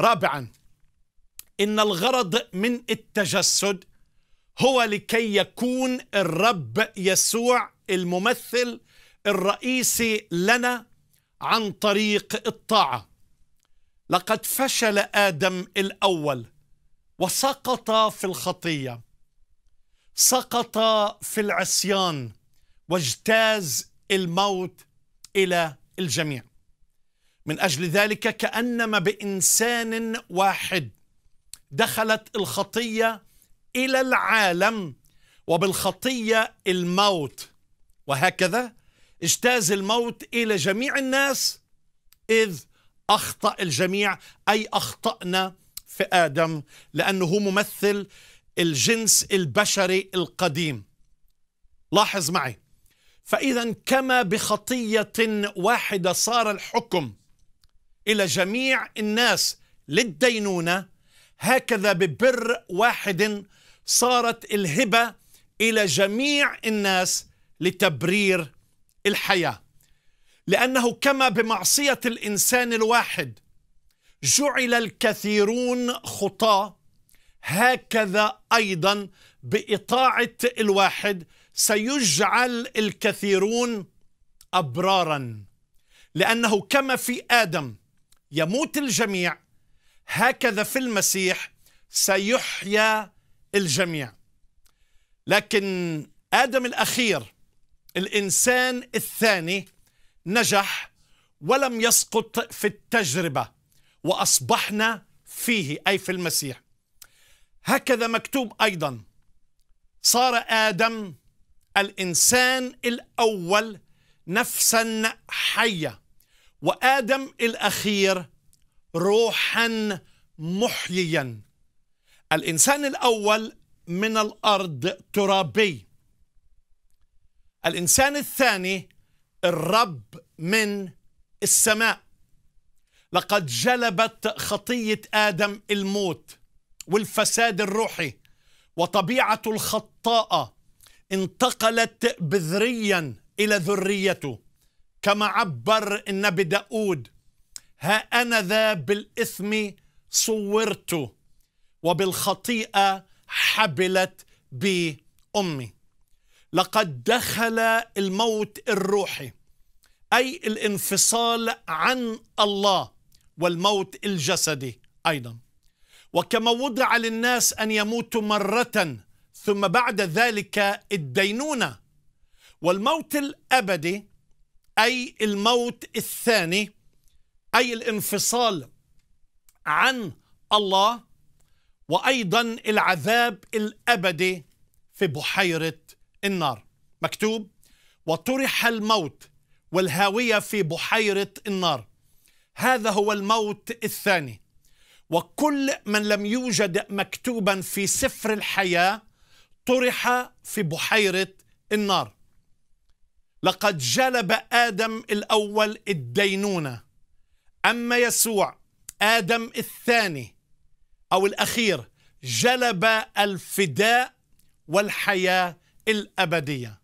رابعا إن الغرض من التجسد هو لكي يكون الرب يسوع الممثل الرئيسي لنا عن طريق الطاعة. لقد فشل آدم الأول وسقط في الخطية سقط في العصيان واجتاز الموت إلى الجميع. من أجل ذلك كأنما بإنسان واحد دخلت الخطية إلى العالم وبالخطية الموت. وهكذا اجتاز الموت إلى جميع الناس إذ أخطأ الجميع أي أخطأنا في آدم لأنه ممثل الجنس البشري القديم. لاحظ معي. فإذا كما بخطية واحدة صار الحكم إلى جميع الناس للدينونة. هكذا ببر واحد صارت الهبة إلى جميع الناس لتبرير الحياة. لأنه كما بمعصية الإنسان الواحد جعل الكثيرون خطاه هكذا أيضا بإطاعة الواحد سيجعل الكثيرون ابرارا. لأنه كما في آدم يموت الجميع. هكذا في المسيح سيحيا الجميع. لكن آدم الأخير الإنسان الثاني نجح ولم يسقط في التجربة وأصبحنا فيه أي في المسيح. هكذا مكتوب أيضا. صار آدم الإنسان الأول نفسا حية. وآدم الأخير روحا محييا. الإنسان الأول من الأرض ترابي. الإنسان الثاني الرب من السماء. لقد جلبت خطية آدم الموت والفساد الروحي وطبيعة الخطاء انتقلت بذريا إلى ذريته. كما عبر النبي داود ها أنا ذا بالإثم صورت وبالخطيئة حبلت بي أمي لقد دخل الموت الروحي أي الانفصال عن الله والموت الجسدي أيضا. وكما وضع للناس أن يموتوا مرة ثم بعد ذلك الدينونة والموت الأبدي أي الموت الثاني أي الانفصال عن الله وأيضا العذاب الأبدي في بحيرة النار. مكتوب وطرح الموت والهاوية في بحيرة النار هذا هو الموت الثاني. وكل من لم يوجد مكتوبا في سفر الحياة طرح في بحيرة النار. لقد جلب آدم الأول الدينونة. أما يسوع آدم الثاني أو الأخير جلب الفداء والحياة الأبدية.